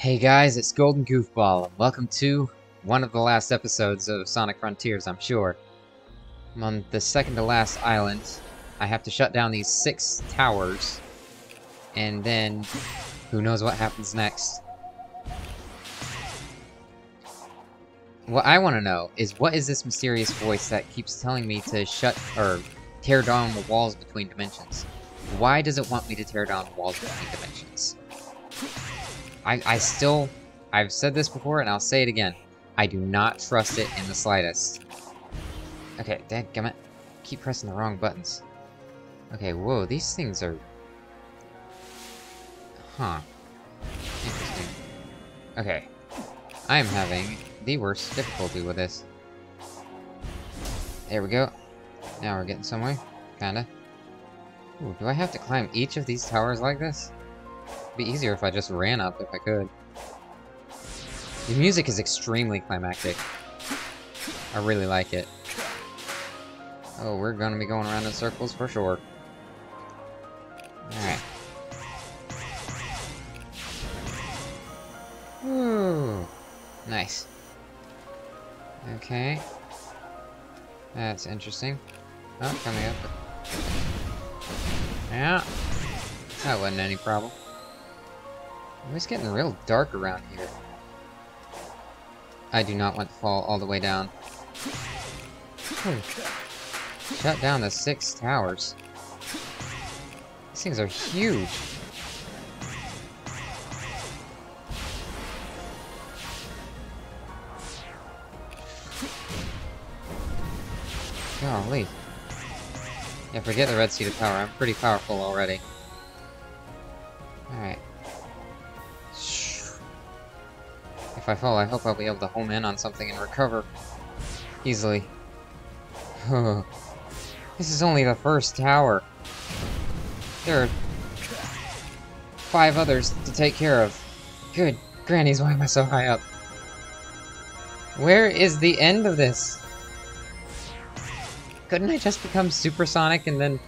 Hey guys, it's Golden Goofball, and welcome to one of the last episodes of Sonic Frontiers, I'm sure. I'm on the second to last island. I have to shut down these six towers, and then who knows what happens next. What I want to know is what is this mysterious voice that keeps telling me to shut or tear down the walls between dimensions? Why does it want me to tear down walls between dimensions? I, I still, I've said this before and I'll say it again. I do not trust it in the slightest. Okay, dadgummit. Keep pressing the wrong buttons. Okay, whoa, these things are... Huh. Interesting. Okay. I am having the worst difficulty with this. There we go. Now we're getting somewhere. Kinda. Ooh, do I have to climb each of these towers like this? It'd be easier if I just ran up if I could. The music is extremely climactic. I really like it. Oh, we're gonna be going around in circles for sure. Alright. Ooh. Nice. Okay. That's interesting. Oh, coming up. Yeah. That wasn't any problem. It's getting real dark around here. I do not want to fall all the way down. Shut down the six towers. These things are huge. Golly. Yeah, forget the red Seed of power. I'm pretty powerful already. Alright. If I fall, I hope I'll be able to home in on something and recover easily. this is only the first tower. There are five others to take care of. Good grannies, why am I so high up? Where is the end of this? Couldn't I just become supersonic and then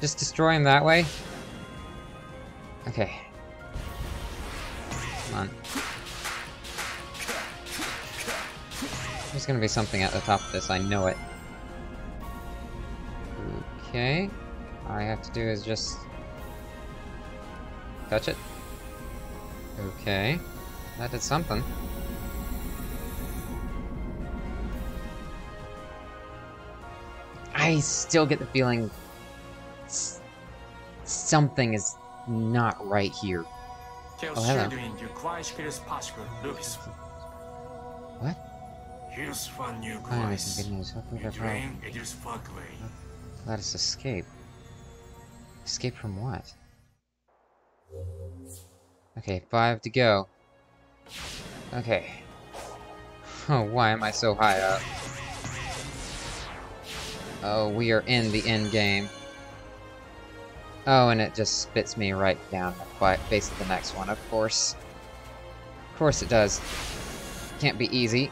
just destroy him that way? Okay. Gonna be something at the top of this, I know it. Okay. All I have to do is just... Touch it. Okay. That did something. I still get the feeling something is not right here. Oh, hello. Here's fun new some good news. Hopefully they're Dream it is Fogway. Let us escape. Escape from what? Okay, five to go. Okay. Oh, why am I so high up? Oh, we are in the end game. Oh, and it just spits me right down the face of the next one, of course. Of course it does. Can't be easy.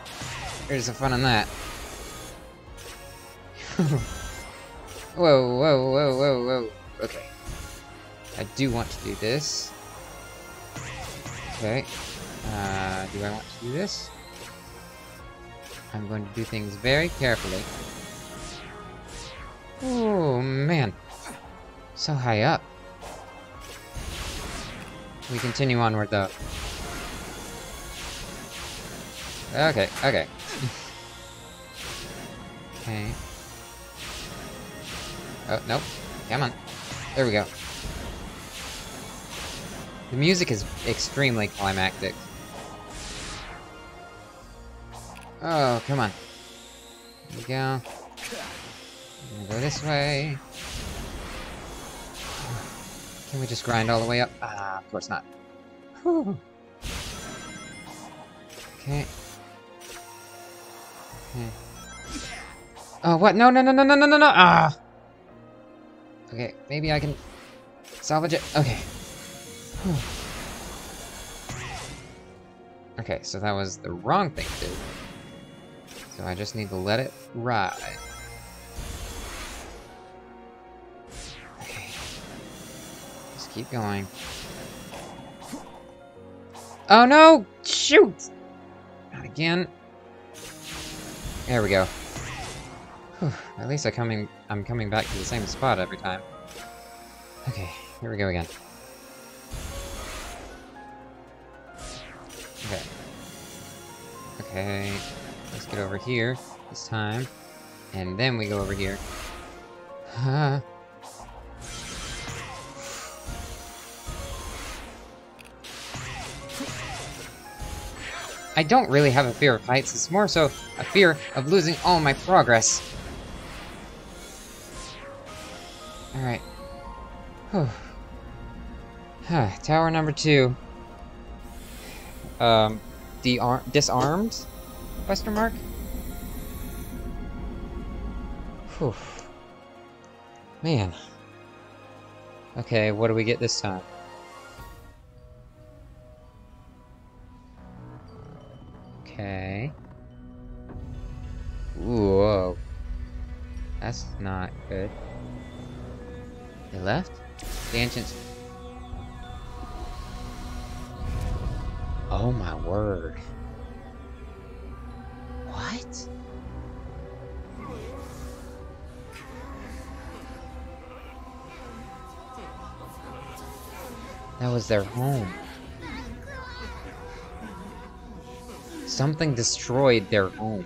There's the fun in that. Whoa, whoa, whoa, whoa, whoa. Okay. I do want to do this. Okay. Uh, do I want to do this? I'm going to do things very carefully. Oh, man. So high up. We continue onward, though. Okay, okay. okay. Oh, nope. Come on. There we go. The music is extremely climactic. Oh, come on. Here we go. Go this way. Can we just grind all the way up? Ah, of course not. Whew. Okay. Oh, what? No, no, no, no, no, no, no, no! Ah! Okay, maybe I can salvage it. Okay. Whew. Okay, so that was the wrong thing to do. So I just need to let it ride. Okay. Just keep going. Oh no! Shoot! Not again. There we go. At least I coming I'm coming back to the same spot every time. Okay, here we go again. Okay. Okay, let's get over here this time. And then we go over here. I don't really have a fear of heights, it's more so a fear of losing all my progress. Tower number two. Um, de disarmed? Question mark? Whew. Man. Okay, what do we get this time? Okay. Whoa. That's not good. They left? The ancients... Oh my word. What? That was their home. Something destroyed their home.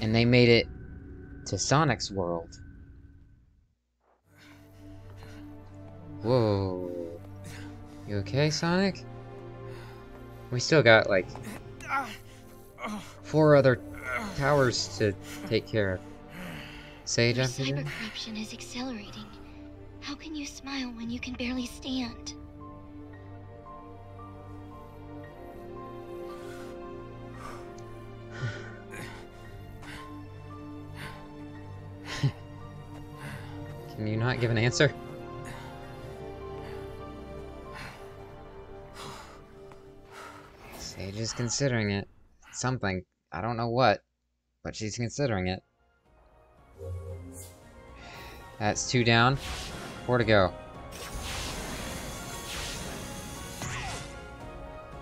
And they made it to Sonic's world. Whoa. Okay, Sonic? We still got, like, four other towers to take care of. Sage Your after cyber corruption is accelerating. How can you smile when you can barely stand? Can you not give an answer? Sage is considering it. Something. I don't know what, but she's considering it. That's two down. Four to go.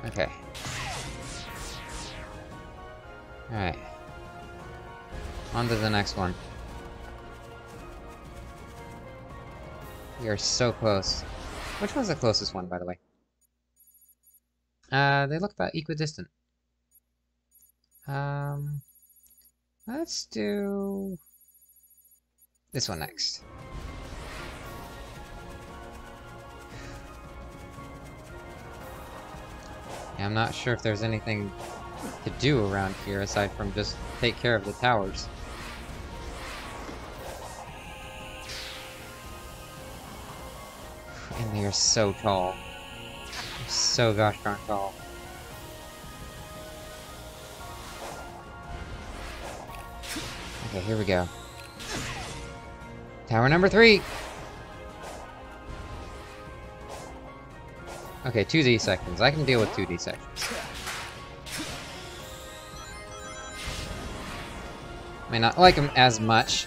Okay. Alright. On to the next one. We are so close. Which one's the closest one, by the way? Uh, they look about equidistant. Um, let's do this one next. Yeah, I'm not sure if there's anything to do around here aside from just take care of the towers. And they are so tall. So gosh darn tall. Okay, here we go. Tower number three! Okay, 2D sections. I can deal with 2D sections. May not like them as much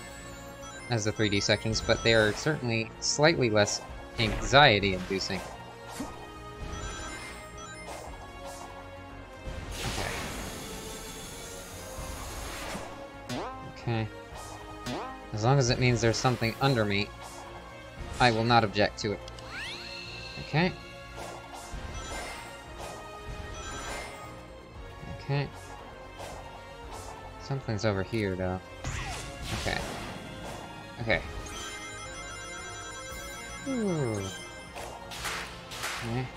as the 3D sections, but they are certainly slightly less anxiety-inducing. Okay. As long as it means there's something under me, I will not object to it. Okay. Okay. Something's over here, though. Okay. Okay. Ooh. Okay.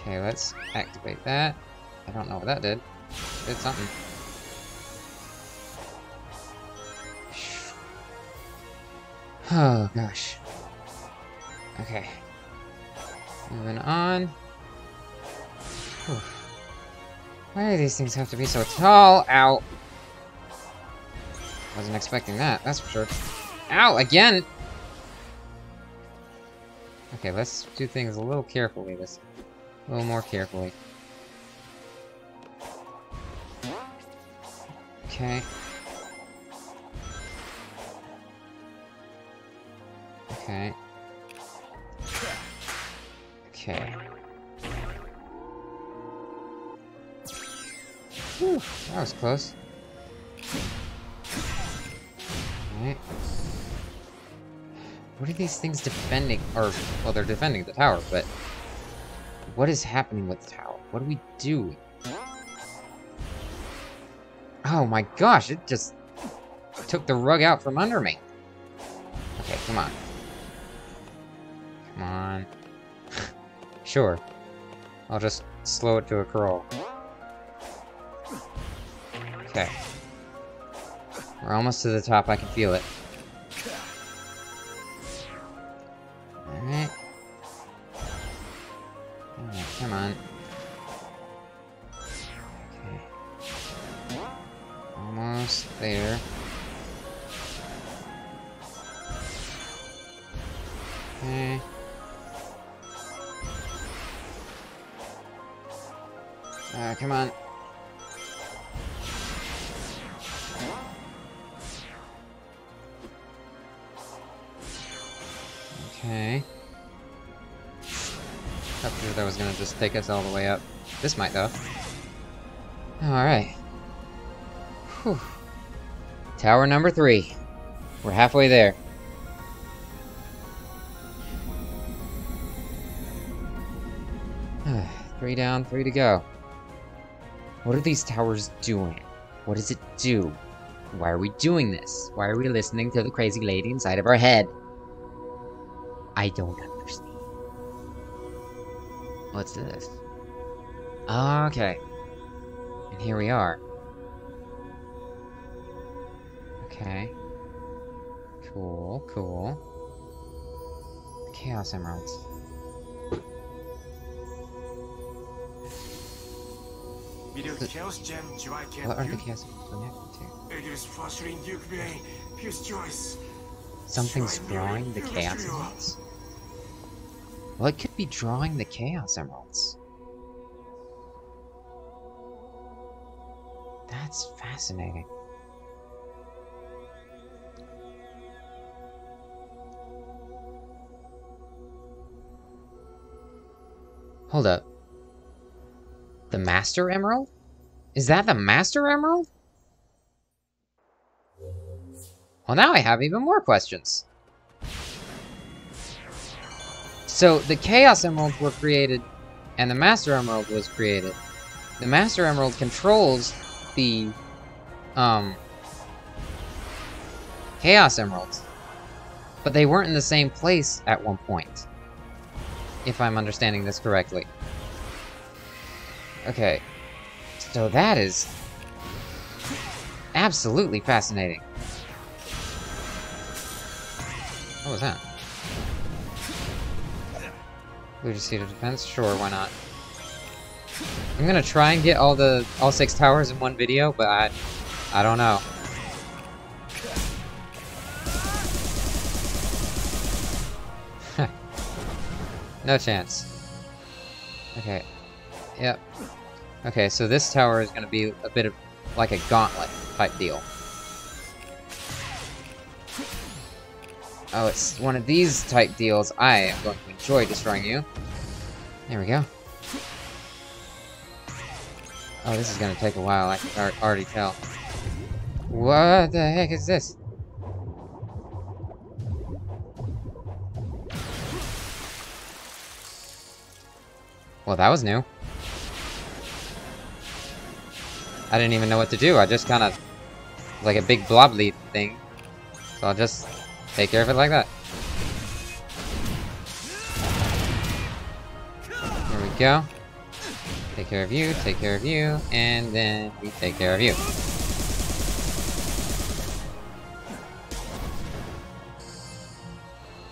Okay, let's activate that. I don't know what that did. Did something. Oh, gosh. Okay. Moving on. Whew. Why do these things have to be so tall? Ow! Wasn't expecting that, that's for sure. Ow! Again! Okay, let's do things a little carefully this a little more carefully. Okay. Okay. Okay. Whew, that was close. Alright. What are these things defending? Or, well, they're defending the tower, but... What is happening with the tower? What do we do? Oh my gosh, it just took the rug out from under me. Okay, come on. Come on. sure. I'll just slow it to a crawl. Okay. We're almost to the top, I can feel it. Okay. Thought sure that was gonna just take us all the way up. This might, though. Alright. Tower number three. We're halfway there. Ah, three down, three to go. What are these towers doing? What does it do? Why are we doing this? Why are we listening to the crazy lady inside of our head? I don't understand. What's this? Okay. And here we are. Okay. Cool, cool. Chaos Emeralds. Chaos Gem What are the Chaos Emeralds connected to? It is fostering Duke Bay. His choice. Something's drawing the Chaos Emeralds? Well, it could be drawing the Chaos Emeralds. That's fascinating. Hold up. The Master Emerald? Is that the Master Emerald? Well, now I have even more questions. So, the Chaos Emeralds were created, and the Master Emerald was created. The Master Emerald controls the, um, Chaos Emeralds. But they weren't in the same place at one point. If I'm understanding this correctly. Okay. So that is... Absolutely fascinating. What was that? Luigi Seat of Defense? Sure, why not? I'm gonna try and get all the all six towers in one video, but I I don't know. no chance. Okay. Yep. Okay, so this tower is gonna be a bit of like a gauntlet type deal. Oh, it's one of these type deals. I am going to enjoy destroying you. There we go. Oh, this is going to take a while. I can already tell. What the heck is this? Well, that was new. I didn't even know what to do. I just kind of... like a big blobly thing. So I'll just Take care of it like that. There we go. Take care of you, take care of you, and then we take care of you.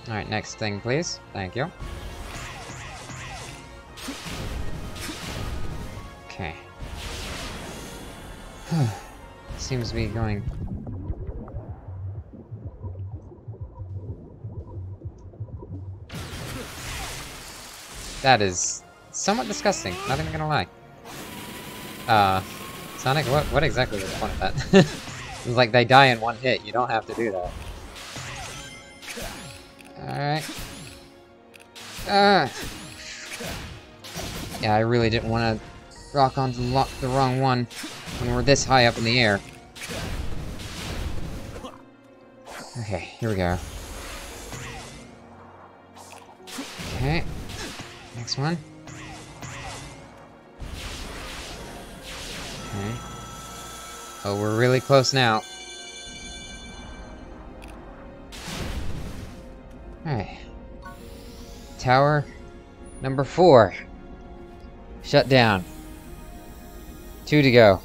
Alright, next thing please. Thank you. Okay. Seems to be going That is somewhat disgusting, not even gonna lie. Uh, Sonic, what, what exactly was the point of that? it's like they die in one hit, you don't have to do that. Alright. Ah. Yeah, I really didn't want to rock on the, the wrong one when we're this high up in the air. Okay, here we go. Okay. Next one. Okay. Oh, we're really close now. Alright. Tower number four. Shut down. Two to go.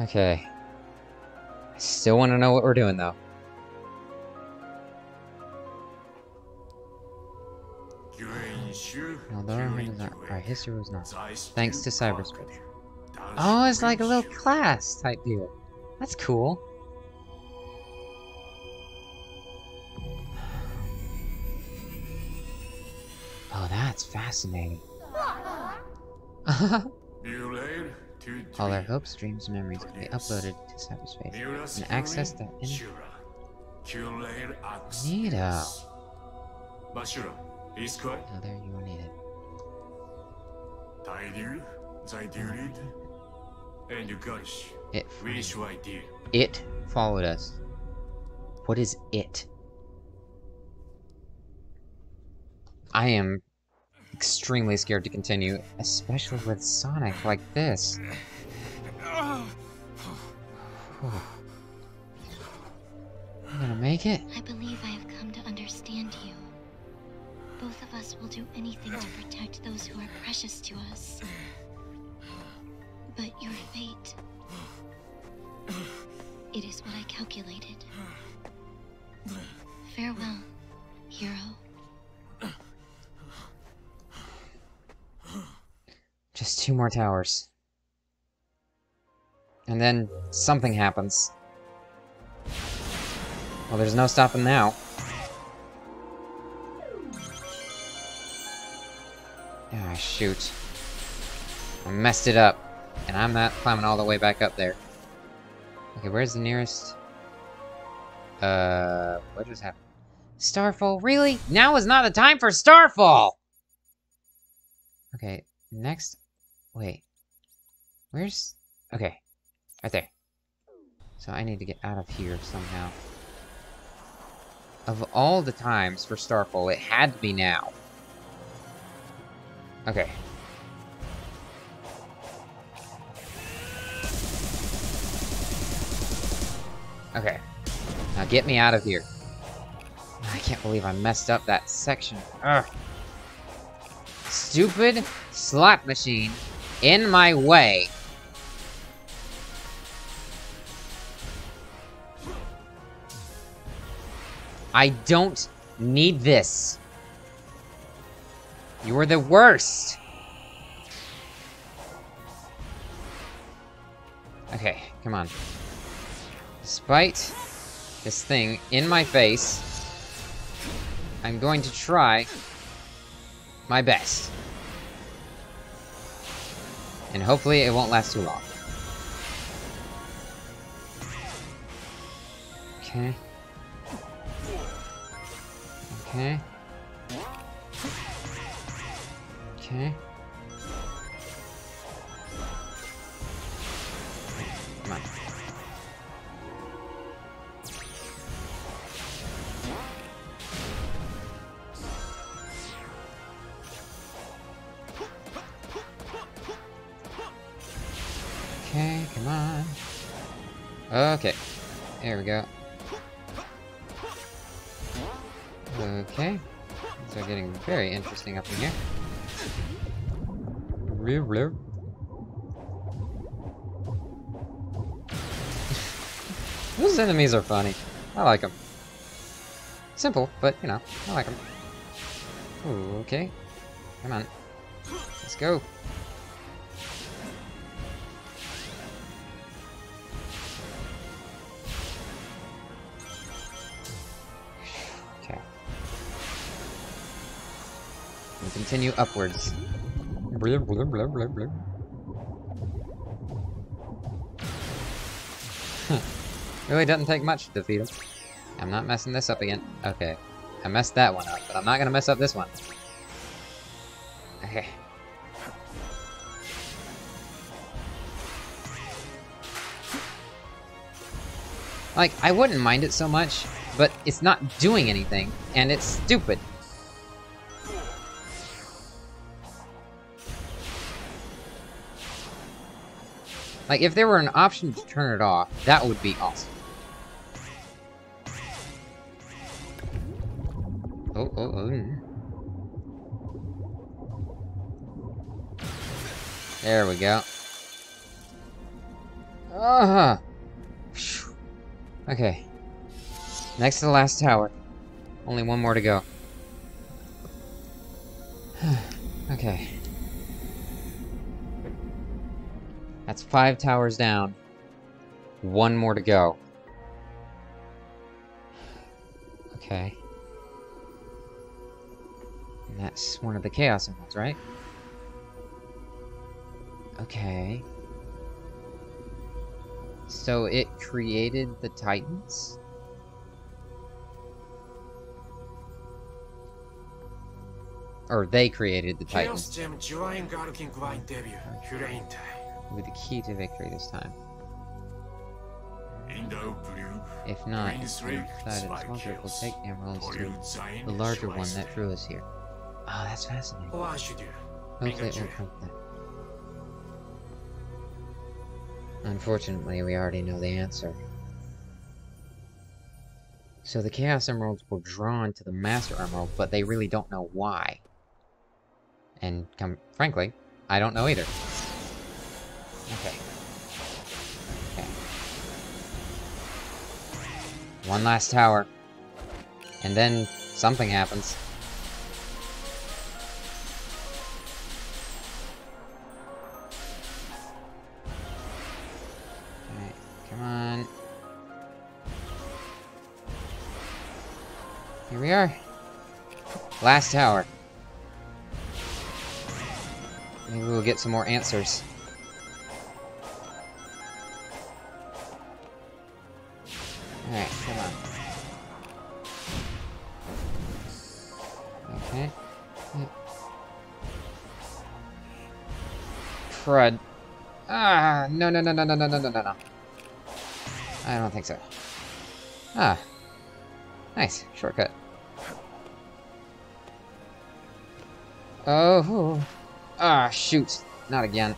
Okay. Still want to know what we're doing, though. Our history was not. Thanks to cyberspace. Oh, it's like a little class type deal. That's cool. Oh, that's fascinating. All our hopes, dreams, and memories can be uploaded to cyberspace and accessed that in Neato. Now there you are needed. It, it followed us. What is it? I am extremely scared to continue, especially with Sonic like this. I'm gonna make it? I believe I have come to understand you. Both of us will do anything to protect those who are precious to us. But your fate... It is what I calculated. Farewell, hero. Just two more towers. And then something happens. Well, there's no stopping now. Ah, shoot. I messed it up. And I'm not climbing all the way back up there. Okay, where's the nearest... Uh, what just happened? Starfall, really? Now is not the time for Starfall! Okay, next... Wait. Where's... Okay. Right there. So I need to get out of here somehow. Of all the times for Starfall, it had to be now. Okay. Okay. Now get me out of here. I can't believe I messed up that section. Ugh. Stupid slot machine in my way. I don't need this. You are the worst. Okay, come on. Despite this thing in my face, I'm going to try my best. And hopefully it won't last too long. Okay. Okay. Okay. Okay. There we go. Okay. Things are getting very interesting up in here. Real, real. Those enemies are funny. I like them. Simple, but, you know, I like them. okay. Come on. Let's go. Continue upwards. Really doesn't take much to defeat him. I'm not messing this up again. Okay. I messed that one up, but I'm not gonna mess up this one. Okay. Like, I wouldn't mind it so much, but it's not doing anything, and it's stupid. Like, if there were an option to turn it off, that would be awesome. Oh, oh, oh. There we go. Ah! Phew. Okay. Next to the last tower. Only one more to go. okay. That's five towers down. One more to go. Okay. And that's one of the Chaos Emeralds, right? Okay. So it created the Titans? Or they created the Titans with be the key to victory this time. If not, Poseidon's wonder will take emeralds to the larger one that drew us here. Oh, that's fascinating. Hopefully it won't come. Unfortunately, we already know the answer. So the Chaos Emeralds were drawn to the Master Emerald, but they really don't know why. And, frankly, I don't know either. Okay. Okay. One last tower. And then something happens. Come on. Here we are. Last tower. Maybe we'll get some more answers. Crud. Ah, no, no, no, no, no, no, no, no, no, no. I don't think so. Ah. Nice. Shortcut. Oh. Ah, shoot. Not again.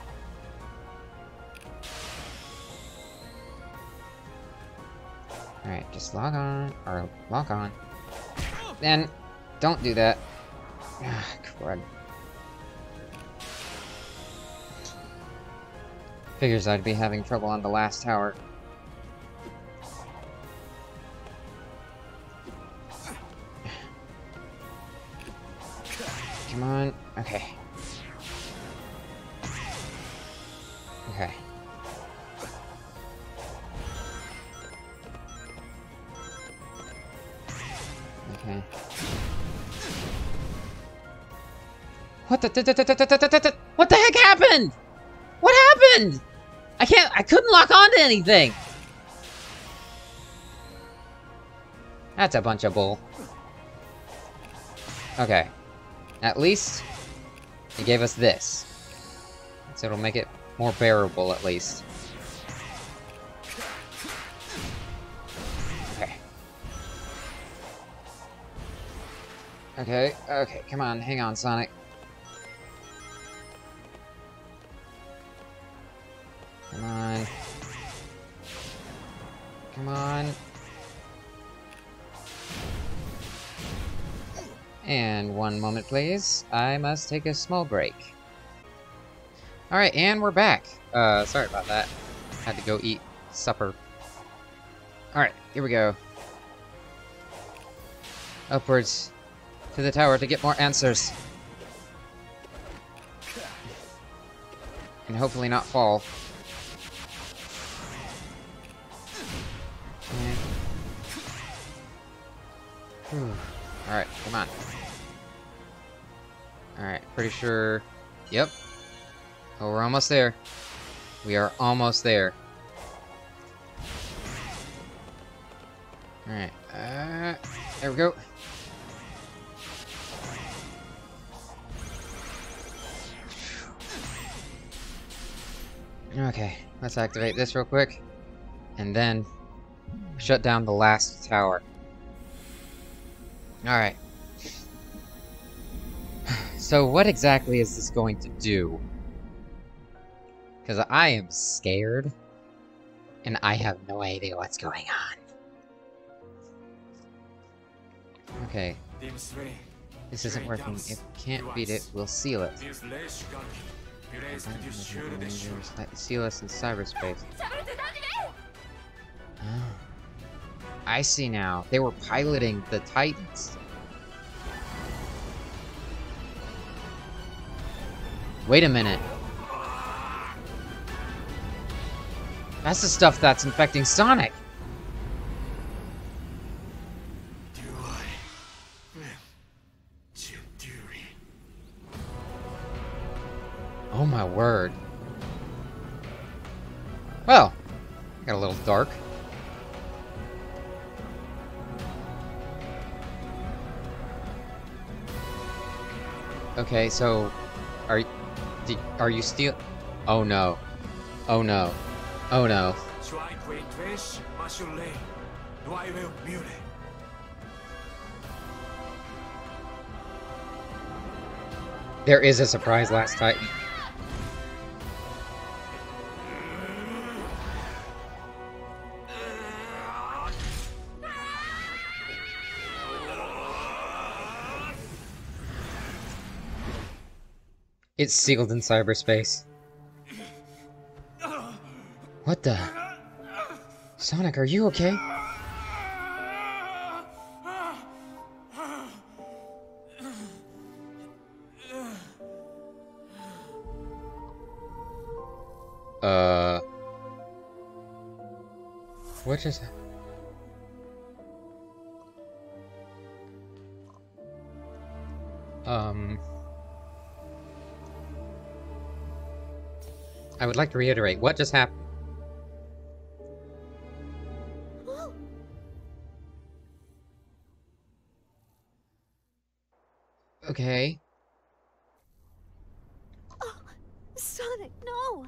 Alright, just log on. Or lock on. Then, don't do that. Ah, crud. Figures I'd be having trouble on the last tower. Come on. Okay. Okay. Okay. What the, what the heck happened? What happened? I can't, I couldn't lock onto anything. That's a bunch of bull. Okay. At least, it gave us this. So it'll make it more bearable, at least. Okay. Okay, okay, come on, hang on, Sonic. And one moment, please. I must take a small break. Alright, and we're back. Uh, sorry about that. Had to go eat supper. Alright, here we go. Upwards to the tower to get more answers. And hopefully not fall. Alright, come on. Alright, pretty sure... Yep. Oh, we're almost there. We are almost there. Alright, uh, there we go. Okay, let's activate this real quick. And then shut down the last tower. Alright. So what exactly is this going to do? Because I am scared. And I have no idea what's going on. Okay, this isn't working. If we can't beat it, we'll seal it. Seal us in cyberspace. Oh. I see now. They were piloting the Titans. Wait a minute. That's the stuff that's infecting Sonic. Oh my word. Well, got a little dark. Okay, so are y- did, are you still? Oh no! Oh no! Oh no! There is a surprise last Titan. It's sealed in cyberspace. What the? Sonic, are you okay? Uh. What just I would like to reiterate what just happened. Okay. Oh, Sonic, no!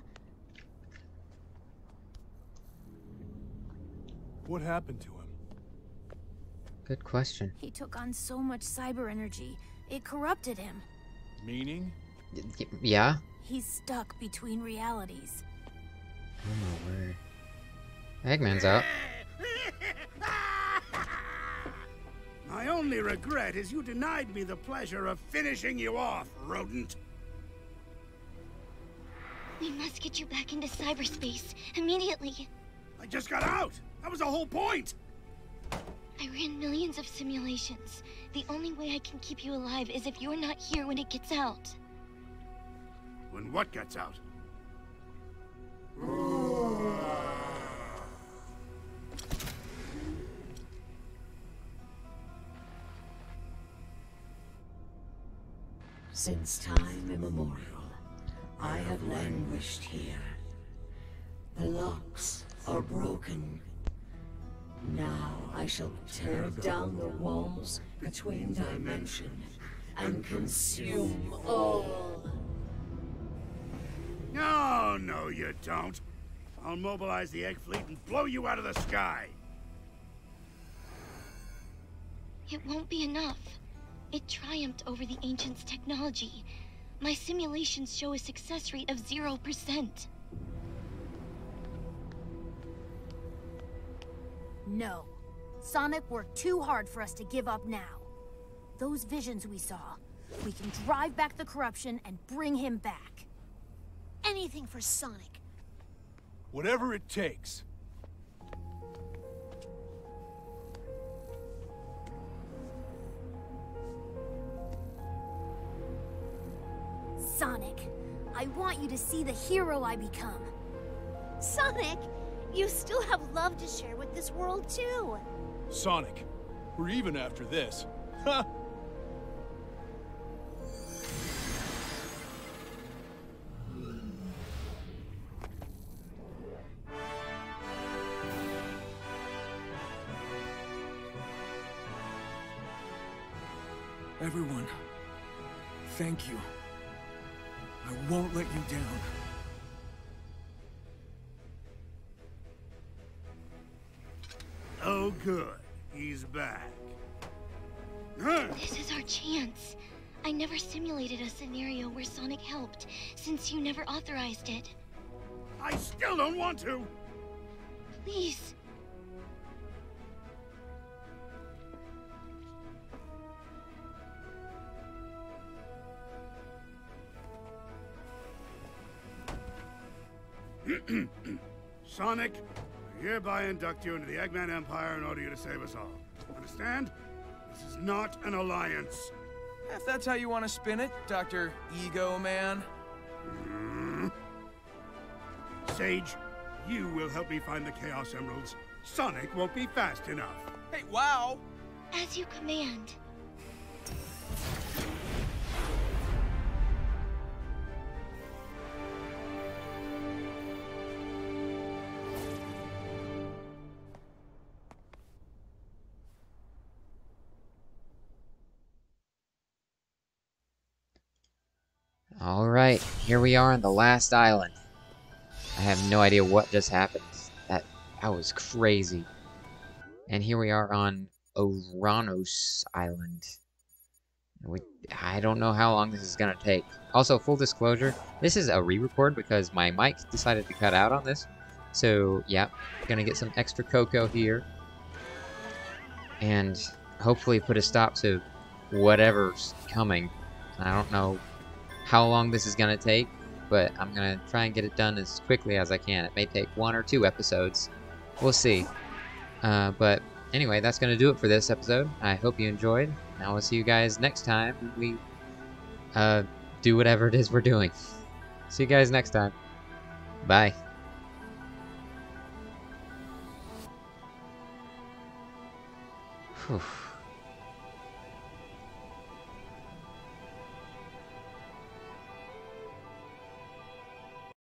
What happened to him? Good question. He took on so much cyber energy, it corrupted him. Meaning? Y- y- yeah? He's stuck between realities. Oh my word. Eggman's out. My only regret is you denied me the pleasure of finishing you off, rodent. We must get you back into cyberspace immediately. I just got out. That was the whole point. I ran millions of simulations. The only way I can keep you alive is if you're not here when it gets out. When what gets out? Since time immemorial, I have languished here. The locks are broken. Now I shall tear down the walls between dimension and consume all. No, no, you don't. I'll mobilize the egg fleet and blow you out of the sky. It won't be enough. It triumphed over the Ancients' technology. My simulations show a success rate of 0%. No. Sonic worked too hard for us to give up now. Those visions we saw, we can drive back the corruption and bring him back. Anything for Sonic. Whatever it takes. Sonic, I want you to see the hero I become. Sonic, you still have love to share with this world, too. Sonic, we're even after this. Ha! Thank you. I won't let you down. Oh, good. He's back. This is our chance. I never simulated a scenario where Sonic helped, since you never authorized it. I still don't want to. Please. Sonic, I hereby induct you into the Eggman Empire and order you to save us all. Understand? This is not an alliance. If that's how you want to spin it, Dr. Ego Man. Hmm? Sage, you will help me find the Chaos Emeralds. Sonic won't be fast enough. Hey, wow! As you command. Here we are on the last island. I have no idea what just happened. That that was crazy. And here we are on Ouranos Island. We, I don't know how long this is gonna take. Also, full disclosure, this is a re-record because my mic decided to cut out on this. So, yeah, gonna get some extra Koco here. And hopefully put a stop to whatever's coming. I don't know how long this is going to take, but I'm going to try and get it done as quickly as I can. It may take one or two episodes. We'll see. Uh, but anyway, that's going to do it for this episode. I hope you enjoyed. And I will see you guys next time we uh, do whatever it is we're doing. See you guys next time. Bye. Whew.